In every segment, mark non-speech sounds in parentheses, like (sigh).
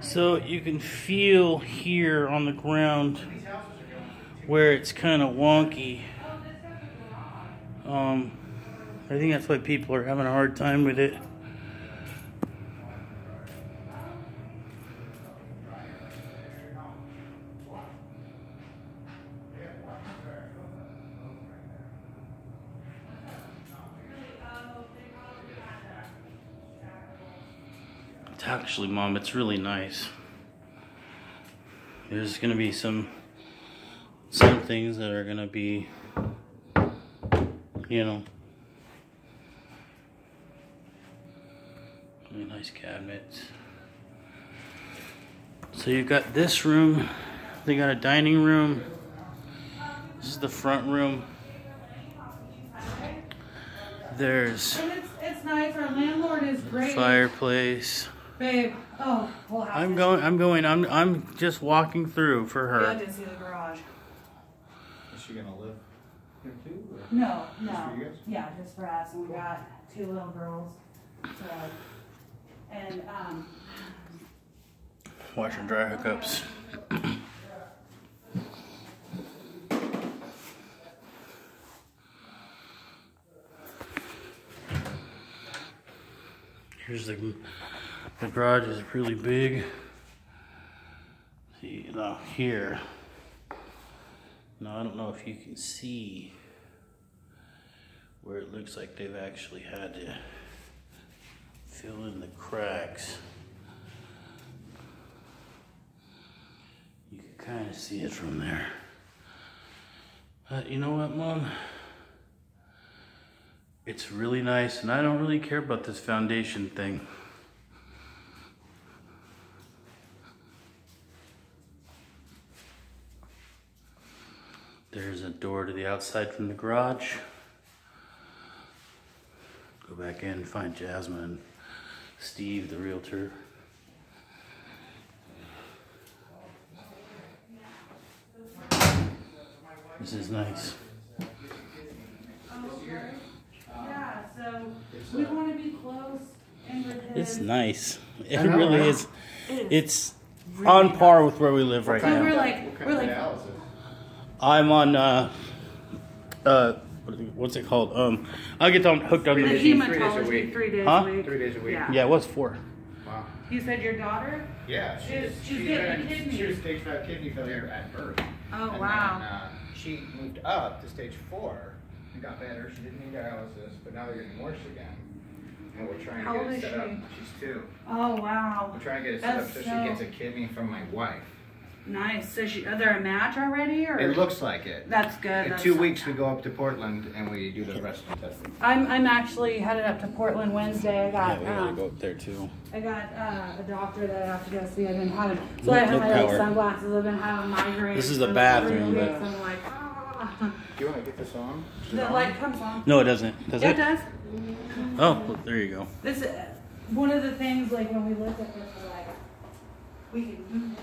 So you can feel here on the ground where it's kind of wonky. Um, I think that's why people are having a hard time with it. Actually, Mom, it's really nice. There's gonna be some some things that are gonna be, you know, really nice cabinets. So you've got this room. They got a dining room. This is the front room. There's it's, it's nice. Our landlord is great. fireplace. Babe. Oh, whole house. I'm going. I'm going. I'm. I'm just walking through for You I didn't see the garage. Is she gonna live here too? or- No, Just no. for you guys? Yeah, just for us. And we got two little girls. So, and um, Washer and dry hookups. Here's the the garage is really big. See now here. Now I don't know if you can see where it looks like they've actually had to fill in the cracks. You can kind of see it from there. But you know what, Mom? It's really nice, and I don't really care about this foundation thing. There's a door to the outside from the garage. Go back in find Jasmine and Steve, the realtor. This is nice. yeah, so we want to be close It's nice. It know, really is. It is It's really on par nice. with where we live right So now. we're like, What kind we're of like, dialysis? I'm on uh uh what is it- what's it called? Um I'll get on hooked on the the Three days a week. three days Huh? a week. Three days a week. Yeah. Yeah, what's four? Wow. You said your daughter? Yeah, she She's- did- she's she getting had- kidney. She was stage five kidney failure at birth. Oh, And wow. Then, uh, she moved up to stage four and got better. She didn't need dialysis, but now they're getting worse again. And we're trying How to get it is set up. she? She's two. Oh, wow. We're trying to get it set That's up so, so- she gets a kidney from my wife. Nice. So she, are there a match already, or It looks like it. that's good. In that's two weeks, bad. we go up to Portland and we do the rest of the testing. I'm I'm actually headed up to Portland Wednesday. I Yeah, got we gotta um, go up there too. I got uh, a doctor that I have to go see. I've been having so I Look- have my like, sunglasses. I've been having migraines. This is the bathroom, three but- weeks. I'm like, ah. Do you want to get this on? Is it the on? light comes on. No, it doesn't. Does Yeah, it? it does. Oh, well, there you go. This uh, one of the things like when we looked at this, we're like, we can move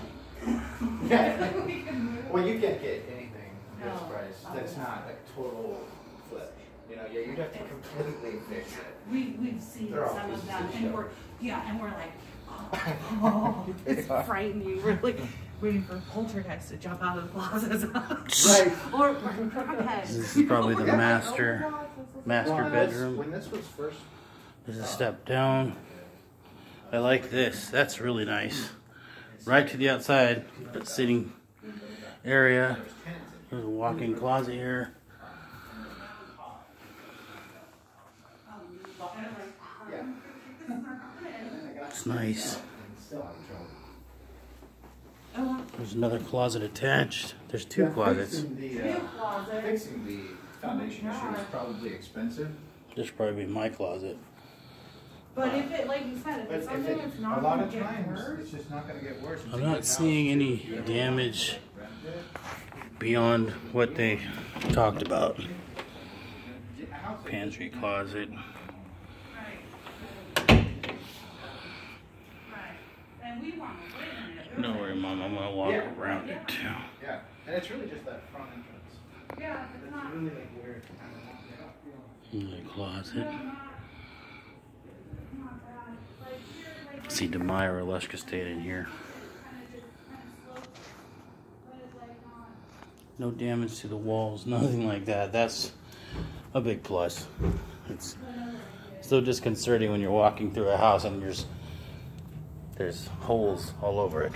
Yeah. it. (laughs) we can move it. Well, you can't get anything this No. price that's not like total flip. You know, yeah, you'd have to completely fix it. We we've seen They're some of pieces them, and shit. we're yeah, and we're like, (laughs) oh, (laughs) it's frightening. We're like waiting for poltergeist to jump out of the closets. Right. or crackheads. This is probably the master oh, master Well, that's- bedroom. When this was first, There's a step down. I like this. That's really nice. Right to the outside, but sitting area. there was tenants in There's a walk-in closet here. here. It's nice. And still having trouble. There's another closet attached. There's two Yeah, closets. Fixing the, uh, fixing the foundation issue is probably expensive. This should probably be my closet. But if it, like you said, if But it's if it, that's a not lot gonna of get times, worse, it's just not gonna get worse. I'm not seeing any damage beyond what they talked about. A house like Pantry closet. right. Right. And we want to live in it. Don't worry, Mom. I'm gonna walk Yeah. around it too. Yeah, and it's really just that front entrance. Yeah, it's It's not. really like where it kind of wants to go. Another closet. Not bad. Like here, like see Leshka staying in here. No damage to the walls, (laughs) nothing like that. That's a big plus. It's so disconcerting when you're walking through a house and there's there's holes all over it.